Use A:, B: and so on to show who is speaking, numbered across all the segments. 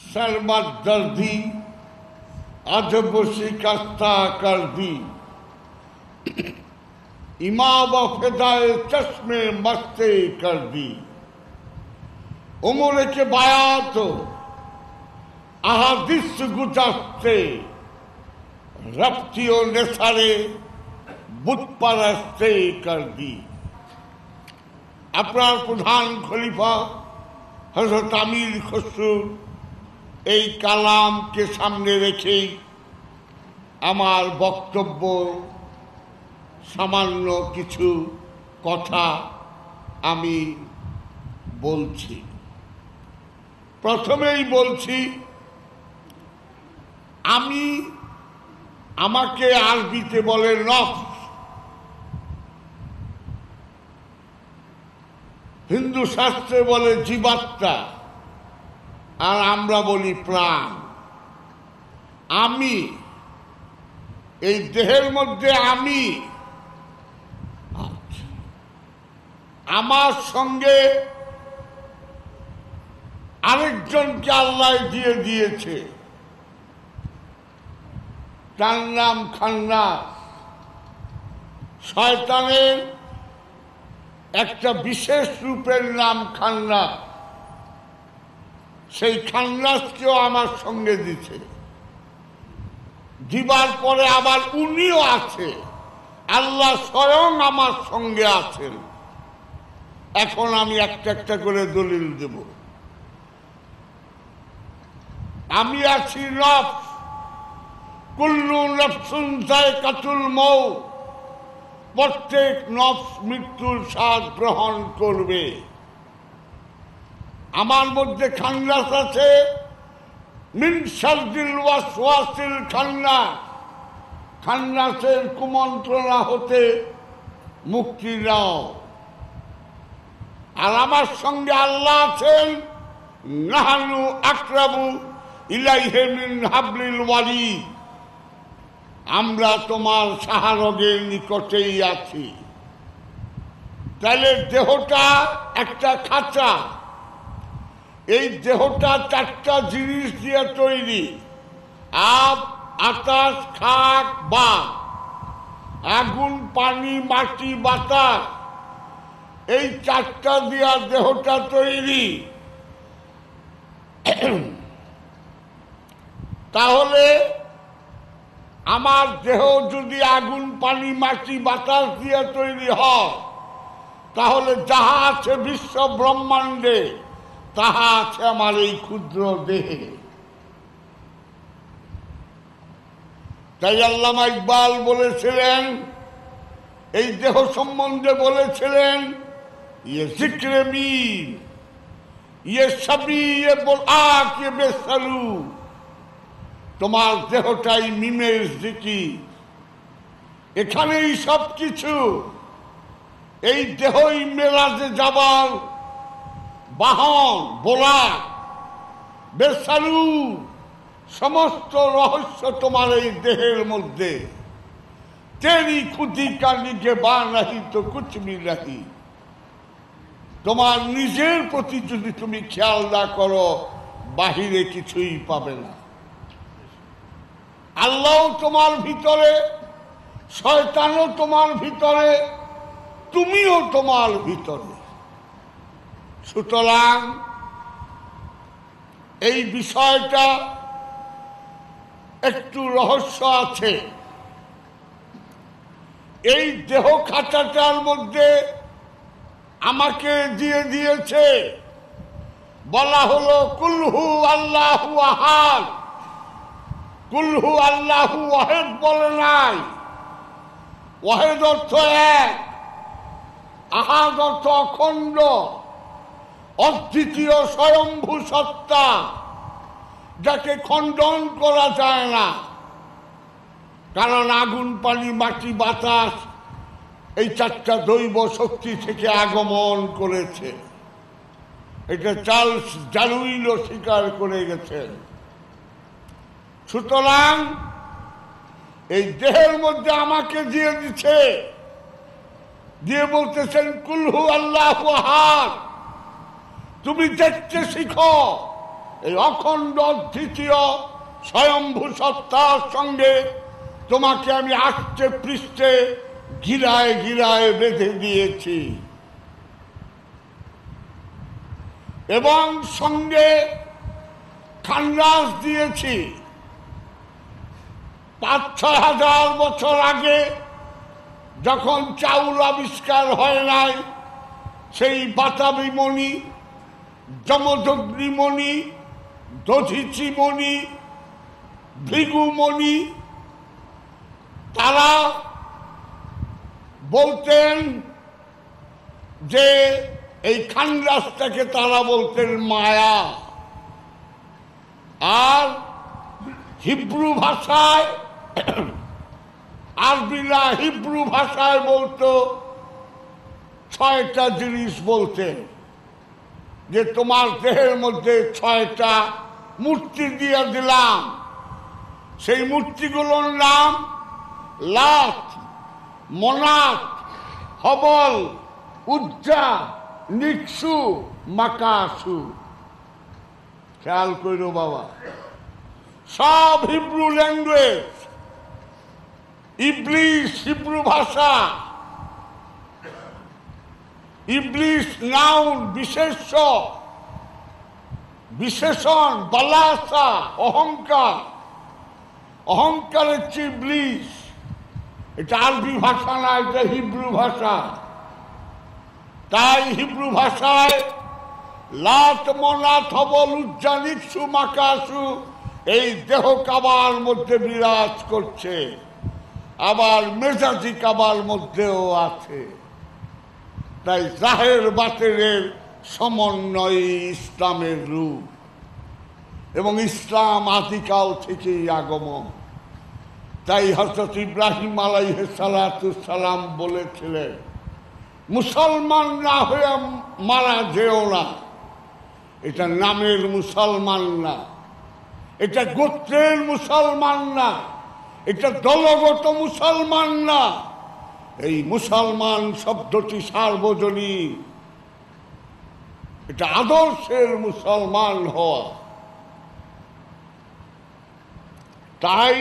A: सरमत दर्दी अजब शिकस्ता कर दी इमाम फिदाए चश्मे मस्ते कर दी उम्र के बायात अहादिस गुजरते रफ्ती और नेसारे বুত পারাস্তে করবি আপনার প্রধান খলিফা হজরত আমির খসরু এই কালামকে সামনে রেখেই আমার বক্তব্য, সামান্য কিছু কথা আমি বলছি। প্রথমেই বলছি, আমি আমাকে আরবিতে বলে নফস। হিন্দু শাস্ত্রে বলে জীবাত্মা। আর আমরা বলি প্রাণ। আমি, এই দেহের মধ্যে আমি। আচ্ছা। আমার সঙ্গে আরেকজনকে আল্লাহ দিয়ে দিয়েছে। তার নাম খান্নাস। শয়তানের একটা বিশেষ রূপের নাম খান্নাস। সেই খান্নাসকেও আমার সঙ্গে দিছে। দিবার পরে আবার উনিও আছে। আল্লাহ স্বয়ং আমার সঙ্গে আছেন। এখন আমি একটা একটা করে দলিল দেব। আমি আছি নফস কুল্লু নফসুন কাতুল মৌ প্রত্যেক নফস মৃত্যুর স্বাদ গ্রহণ করবে। আমার মধ্যে খান্নাস আছে। খান্নাস খান্নাসের কুমন্ত্রণা হতে মুক্তি নাও আর আমার সঙ্গে আল্লাহ আছেন। নাহানু আকরাবু ইলাইহে মিন হাবলিল আমরা তোমার সাহারগের নিকটেই আছি। তাহলে দেহটা একটা খাঁচা। এই দেহটা চারটা জিনিস দিয়ে তৈরি। আপ আকাশ, খাক বা আগুন, পানি, মাটি, বাতাস। এই চারটা দিয়া দেহটা তৈরি। তাহলে আমার দেহ যদি আগুন, পানি, মাটি, বাতাস দিয়ে তৈরি হয়, তাহলে যাহা আছে বিশ্ব ব্রহ্মাণ্ডে তাহা আছে আমার এই ক্ষুদ্র দেহে। তাই আল্লামা ইকবাল বলেছিলেন, এই দেহ সম্বন্ধে বলেছিলেন ইয়ে জিক্রে মীর ইয়ে সবই ইয়ে ইয়ে বেসালু। তোমার দেহটাই মিমের দিকি এখানেই সব কিছু এই দেহই মেলাতে যাবার বাহন বোলা বেসালু, সমস্ত রহস্য তোমার এই দেহের মধ্যে। তেরি খুদি কানিকে বা নাহি তো কুচবি নাহি। তোমার নিজের প্রতি যদি তুমি খেয়াল না করো, বাহিরে কিছুই পাবে না। আল্লাহ তোমার ভিতরে, শয়তানও তোমার ভিতরে, তুমিও তোমার ভিতরে। সুতরাং এই বিষয়টা একটু রহস্য আছে। এই দেহ খাঁচাটার মধ্যে আমাকে দিয়ে দিয়েছে। বলা হলো, কুলহু আল্লাহু আহাদ। কুলহু আল্লাহু ওয়াহেদ বলে নাই। ওয়াহেদ অর্থ এক, আহাদ অর্থ অখণ্ড। অদ্বিতীয় স্বয়ম্ভু সত্তা যাকে খণ্ডন করা যায় না। কারণ আগুন, পানি, মাটি, বাতাস এই চারটা দৈব শক্তি থেকে আগমন করেছে। এটা চার্লস ডারউইনও স্বীকার করে গেছেন। সুতরাং এই দেহের মধ্যে আমাকে দিয়ে দিচ্ছে। দিয়ে বলতেছেন, কুলহু আল্লাহ হাত তুমি দেখতে শিখো। এই অখণ্ড দ্বিতীয় স্বয়ম্ভূ সত্তার সঙ্গে তোমাকে আমি আষ্টে পৃষ্ঠে গিরায় গিরায় বেঁধে দিয়েছি। এবং সঙ্গে খান্ডাস দিয়েছি। পাঁচ, ছয় হাজার বছর আগে যখন চাউল আবিষ্কার হয় নাই, সেই বাতাবি মণি যমদগ্নিমণি দধিচিমণি, ভৃগুমণি, তারা বলতেন যে এই খান্ডাসটাকে তারা বলতেন মায়া। আর হিব্রু ভাষায়, আরবিরা হিব্রু ভাষায় বলতো, ছয়টা জিনিস বলতেন। যে তোমার দেহের মধ্যে ছয়টা মূর্তি দিয়ে দিলাম। সেই মূর্তিগুলোর নাম লাত মনাত হবল, উজ্জা, নিকসু, মাকাসু। খেয়াল করো বাবা, সব হিব্রু ল্যাঙ্গুয়েজ, ইবলিশ হিব্রু ভাষা। ইবলিশ নাউন, বিশেষ্য, বিশেষণ, বালাসা, অহংকার। অহংকারের চেয়ে ইবলিশ এটা আরবি ভাষা না, এটা হিব্রু ভাষা। তাই হিব্রু ভাষায় মাকাসু, এই দেহ কাবার মধ্যে বিরাজ করছে। আবার মেজাজি কাবার মধ্যেও আছে। তাই জাহের বাতেরের সমন্বয় ইসলামের রূপ। এবং ইসলাম আদিকাল থেকেই আগমন। তাই হজরত ইব্রাহিম আলাইহ সালাম বলেছিলেন মুসলমান না হয়ে মারা যেও না। এটা নামের মুসলমান না। এটা গোত্রের মুসলমান না। এটা দলগত মুসলমান না। এই মুসলমান শব্দটি সার্বজনীন। এটা আদর্শের মুসলমান হওয়া। তাই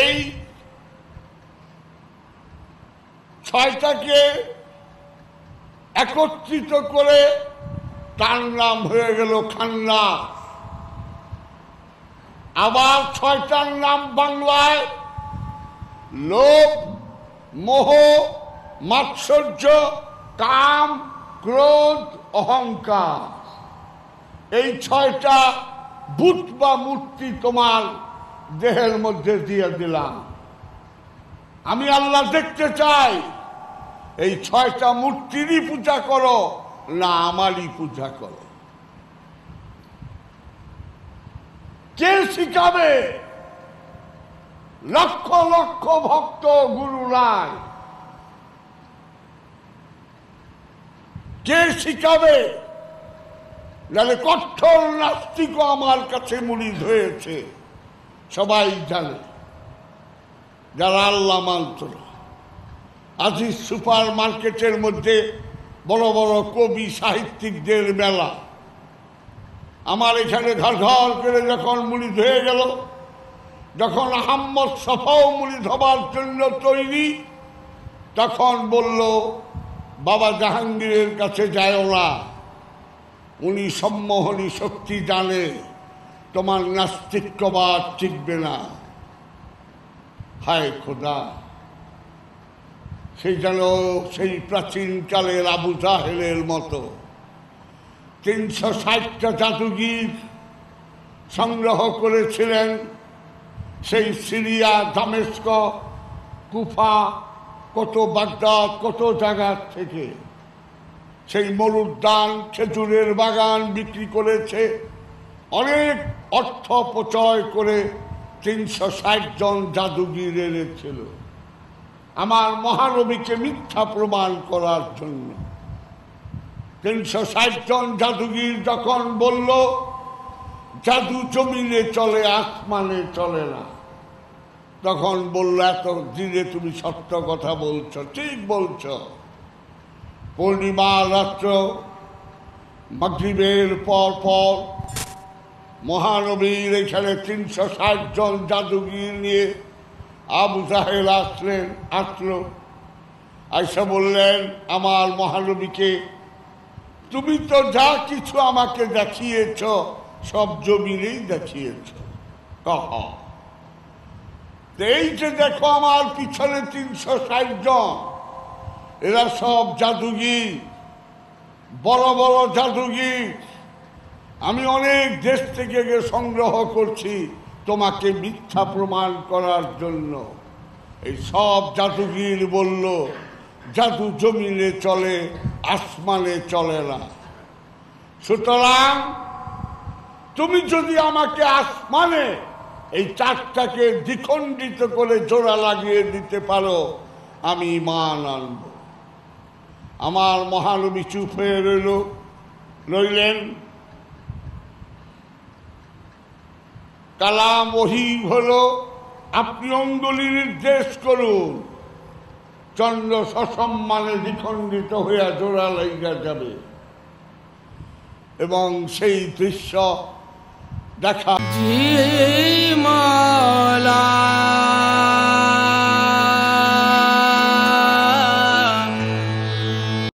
A: এই ছয়টাকে একত্রিত করে তার নাম হয়ে গেল খান্না। আবার ছয়টার নাম বাংলায় লোভ মোহ, মাৎসর্য, কাম, ক্রোধ, অহংকার। এই ছয়টা বুট বা মূর্তি তোমার দেহের মধ্যে দিয়ে দিলাম। আমি আল্লাহ দেখতে চাই, এই ছয়টা মূর্তিরই পূজা করো না আমারই পূজা করো। কে শিখাবে? লক্ষ লক্ষ ভক্ত গুরু নাই। কে শিখাবে? নাহলে কঠোর নাস্তিকও আমার কাছে মুড়িদ হয়েছে। সবাই জানে, যারা আল্লাহ মানত আজিজ সুপার মার্কেটের মধ্যে বড় বড় কবি সাহিত্যিকদের মেলা। আমার এখানে ঘর ঘর করে যখন মুড়িদ হয়ে গেল যখন আহম্মদ সফাও মুড়িদ হবার জন্য তৈরি, তখন বলল, বাবা জাহাঙ্গীরের কাছে যায় না উনি সম্মোহনী শক্তি জানে, তোমার নাস্তিক্যবাদ টিকবে না। হায় খোদা! সেই যেন সেই প্রাচীনকালের আবু জাহেলের মতো তিনশো ষাটটা জাদুগির সংগ্রহ করেছিলেন সেই সিরিয়া, দামেস্ক, কুফা, কত বাগদাদ, কত জায়গার থেকে সেই মরুদ্যান, খেজুরের বাগান বিক্রি করেছে। অনেক অর্থ অপচয় করে তিনশো ষাট জন জাদুগির এনেছিল। আমার মহানবীকে মিথ্যা প্রমাণ করার জন্য। তিনশো ষাট জন জাদুগির যখন বলল জাদু জমিনে চলে, আসমানে চলে না। তখন বলল, এত দিনে তুমি সত্য কথা বলছো, ঠিক বলছো। পূর্ণিমা রাত্র, মাগরিবের পর পর মহানবীর এখানে তিনশো ষাট জন জাদুগির নিয়ে আবু জাহেল আসলেন, আসলো। আয়সা বললেন, আমার মহানবীকে তুমি তো যা কিছু আমাকে দেখিয়েছ সব জমিনেই দেখিয়েছ। এই যে দেখো আমার পিছনে তিনশো ষাট জন, এরা সব জাদুগির বড় বড় জাদুগির আমি অনেক দেশ থেকে সংগ্রহ করছি তোমাকে মিথ্যা প্রমাণ করার জন্য। এই সব জাদুগির বলল, জাদু জমিনে চলে, আসমানে চলে না। সুতরাং তুমি যদি আমাকে আসমানে এই চারটাকে দ্বিখণ্ডিত করে জোড়া লাগিয়ে দিতে পারো, আমি মান আনব। আমার মহানবী চুপ হয়ে রইল, রইলেন। কালাম ওহি হলো, আপনি অঙ্গুলি নির্দেশ করুন, চন্দ্র সসম্মানে দ্বিখণ্ডিত হইয়া জোড়া লাইগা যাবে। এবং সেই দৃশ্য দেখা
B: জি মালা